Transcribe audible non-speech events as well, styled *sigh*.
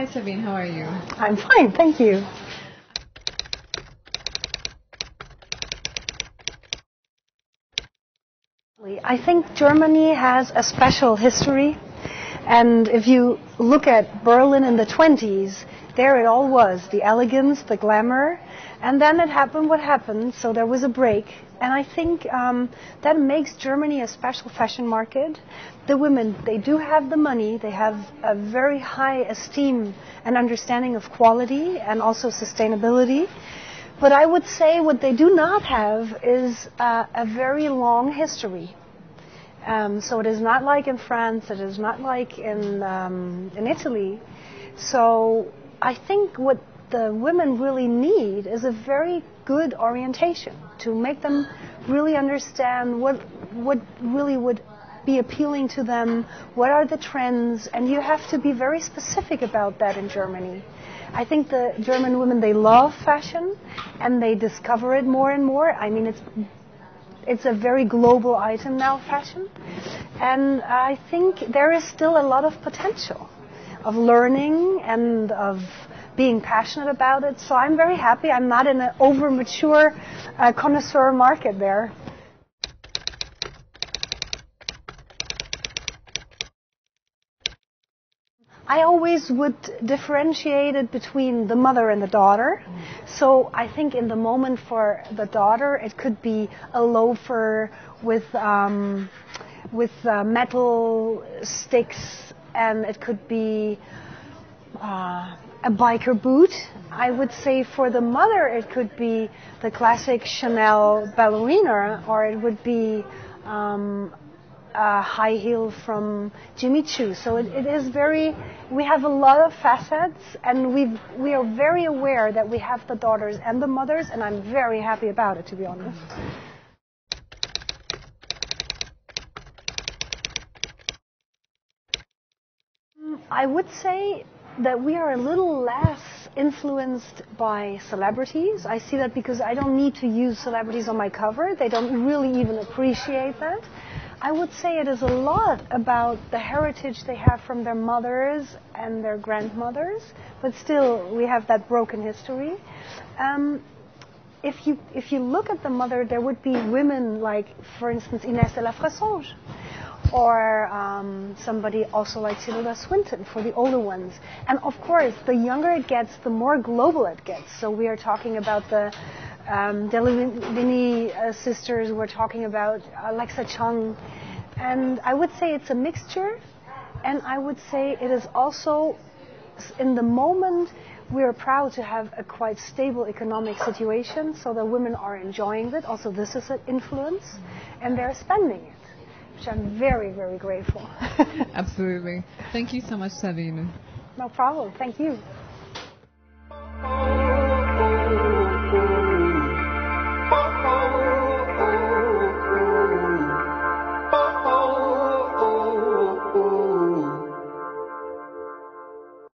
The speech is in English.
Hi, Sabine. How are you? I'm fine, thank you. I think Germany has a special history. And if you look at Berlin in the 20s, there it all was the elegance, the glamour. And then it happened what happened, so there was a break. And I think um, that makes Germany a special fashion market. The women, they do have the money, they have a very high esteem and understanding of quality and also sustainability. But I would say what they do not have is uh, a very long history. Um, so it is not like in France, it is not like in, um, in Italy. So I think what the women really need is a very good orientation to make them really understand what, what really would be appealing to them, what are the trends, and you have to be very specific about that in Germany. I think the German women they love fashion and they discover it more and more. I mean it's it's a very global item now, fashion. And I think there is still a lot of potential of learning and of being passionate about it. So I'm very happy. I'm not in an over mature uh, connoisseur market there. I always would differentiate it between the mother and the daughter. So I think in the moment for the daughter, it could be a loafer with um, with uh, metal sticks, and it could be uh, a biker boot. I would say for the mother, it could be the classic Chanel ballerina, or it would be um, uh, high heel from Jimmy Choo. So it, it is very, we have a lot of facets and we we are very aware that we have the daughters and the mothers and I'm very happy about it to be honest. I would say that we are a little less influenced by celebrities. I see that because I don't need to use celebrities on my cover. They don't really even appreciate that. I would say it is a lot about the heritage they have from their mothers and their grandmothers, but still we have that broken history. Um, if you if you look at the mother, there would be women like, for instance, Ines de la Fressange, or um, somebody also like Tilda Swinton for the older ones. And of course, the younger it gets, the more global it gets. So we are talking about the um, Delevingne uh, sisters were talking about Alexa Chung. And I would say it's a mixture. And I would say it is also, in the moment, we are proud to have a quite stable economic situation, so the women are enjoying it. Also, this is an influence, and they're spending it, which I'm very, very grateful. *laughs* Absolutely. Thank you so much, Sabine. No problem. Thank you.